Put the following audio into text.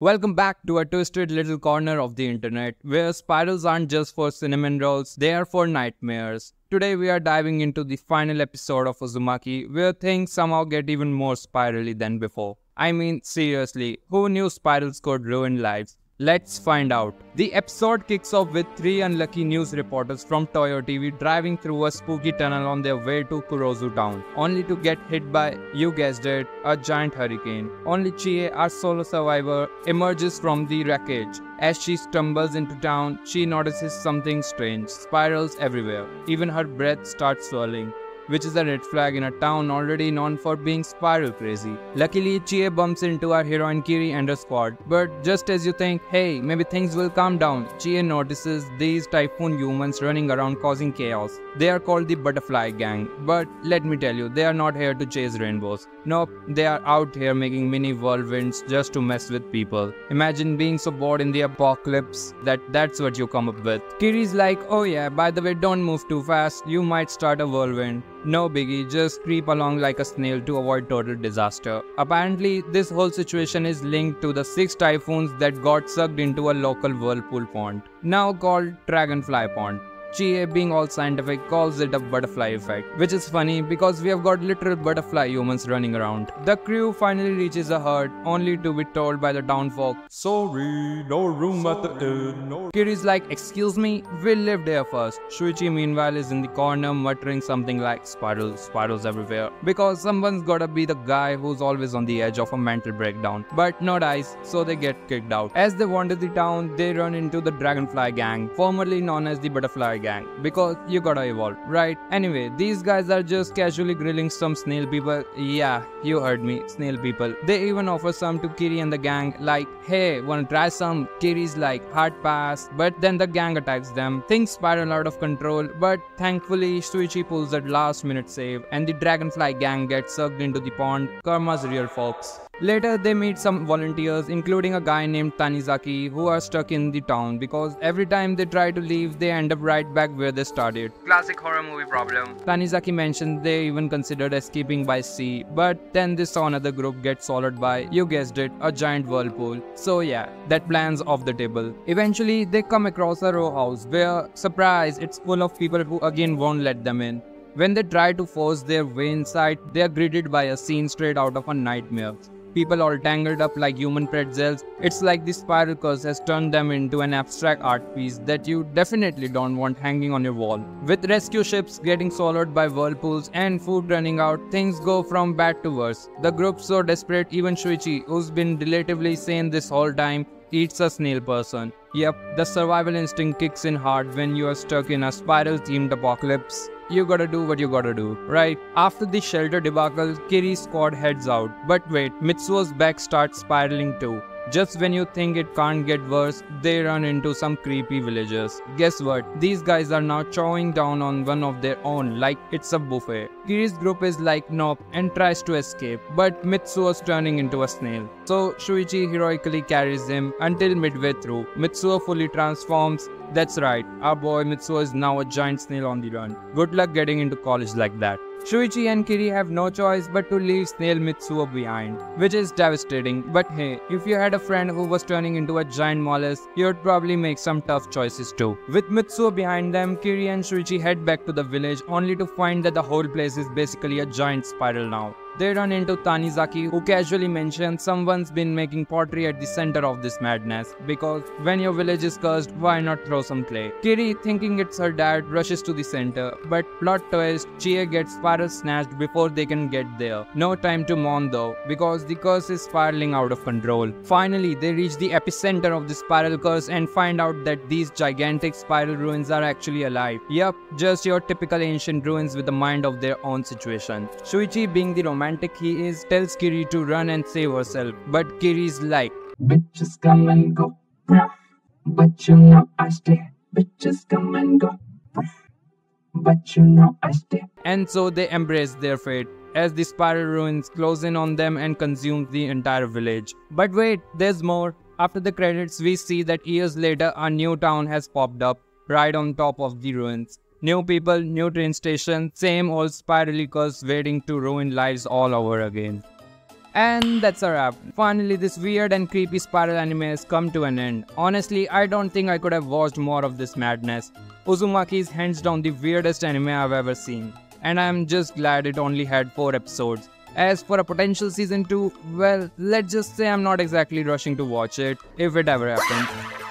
Welcome back to a twisted little corner of the internet where spirals aren't just for cinnamon rolls, they are for nightmares. Today we are diving into the final episode of Uzumaki where things somehow get even more spirally than before. I mean, seriously, who knew spirals could ruin lives? Let's find out. The episode kicks off with three unlucky news reporters from Toyo TV driving through a spooky tunnel on their way to Kurozu town, only to get hit by, you guessed it, a giant hurricane. Only Chie, our solo survivor, emerges from the wreckage. As she stumbles into town, she notices something strange, spirals everywhere. Even her breath starts swirling which is a red flag in a town already known for being spiral crazy. Luckily, Chie bumps into our heroine Kiri and her squad, but just as you think, hey, maybe things will calm down, Chie notices these typhoon humans running around causing chaos. They are called the Butterfly Gang, but let me tell you, they are not here to chase rainbows. Nope, they are out here making mini whirlwinds just to mess with people. Imagine being so bored in the apocalypse that that's what you come up with. Kiri's like, oh yeah, by the way, don't move too fast, you might start a whirlwind. No biggie, just creep along like a snail to avoid total disaster. Apparently, this whole situation is linked to the 6 typhoons that got sucked into a local whirlpool pond, now called Dragonfly Pond. Chie, being all scientific, calls it a butterfly effect, which is funny because we have got literal butterfly humans running around. The crew finally reaches a hut, only to be told by the town folk, Sorry, no room at the inn. No. Kiri's like, excuse me, we lived here first. Shuichi meanwhile is in the corner muttering something like spirals, spirals everywhere. Because someone's gotta be the guy who's always on the edge of a mental breakdown. But no dice, so they get kicked out. As they wander the town, they run into the Dragonfly Gang, formerly known as the Butterfly Gang. Because you gotta evolve, right? Anyway, these guys are just casually grilling some snail people. Yeah, you heard me, snail people. They even offer some to Kiri and the gang, like, hey, wanna try some? Kiri's like, hard pass. But then the gang attacks them. Things spiral out of control, but thankfully, Shuichi pulls that last minute save, and the Dragonfly gang gets sucked into the pond. Karma's real folks. Later, they meet some volunteers, including a guy named Tanizaki, who are stuck in the town because every time they try to leave, they end up right back where they started. Classic horror movie problem. Tanizaki mentioned they even considered escaping by sea, but then they saw another group get swallowed by, you guessed it, a giant whirlpool. So yeah, that plan's off the table. Eventually, they come across a row house where, surprise, it's full of people who again won't let them in. When they try to force their way inside, they are greeted by a scene straight out of a nightmare people all tangled up like human pretzels. It's like the spiral curse has turned them into an abstract art piece that you definitely don't want hanging on your wall. With rescue ships getting swallowed by whirlpools and food running out, things go from bad to worse. The group's so desperate, even Shuichi, who's been relatively sane this whole time, eats a snail person. Yep, the survival instinct kicks in hard when you are stuck in a spiral themed apocalypse you gotta do what you gotta do, right? After the shelter debacle, Kiri's squad heads out. But wait, Mitsuo's back starts spiraling too. Just when you think it can't get worse, they run into some creepy villagers. Guess what? These guys are now chowing down on one of their own like it's a buffet. Kiri's group is like nope and tries to escape, but Mitsuo's turning into a snail. So Shuichi heroically carries him until midway through. Mitsuo fully transforms. That's right, our boy Mitsuo is now a giant snail on the run. Good luck getting into college like that. Shuichi and Kiri have no choice but to leave Snail Mitsuo behind, which is devastating. But hey, if you had a friend who was turning into a giant mollusk, you'd probably make some tough choices too. With Mitsuo behind them, Kiri and Shuichi head back to the village only to find that the whole place is basically a giant spiral now. They run into Tanizaki, who casually mentions someone's been making pottery at the center of this madness, because when your village is cursed, why not throw some clay? Kiri, thinking it's her dad, rushes to the center, but plot twist, Chie gets spiral snatched before they can get there. No time to mourn though, because the curse is spiraling out of control. Finally, they reach the epicenter of the spiral curse and find out that these gigantic spiral ruins are actually alive. Yup, just your typical ancient ruins with a mind of their own situation. Shuichi, being the romantic romantic he is, tells Kiri to run and save herself. But Kiri's like, Bitches come and go, bruh. But you know I stay. Bitches come and go, bruh. But you know I stay. And so they embrace their fate as the spiral ruins close in on them and consume the entire village. But wait, there's more. After the credits, we see that years later a new town has popped up right on top of the ruins. New people, new train station, same old spirally curse waiting to ruin lives all over again. And that's a wrap. Finally, this weird and creepy spiral anime has come to an end. Honestly, I don't think I could have watched more of this madness. Uzumaki is hands down the weirdest anime I've ever seen. And I'm just glad it only had 4 episodes. As for a potential season 2, well, let's just say I'm not exactly rushing to watch it, if it ever happens.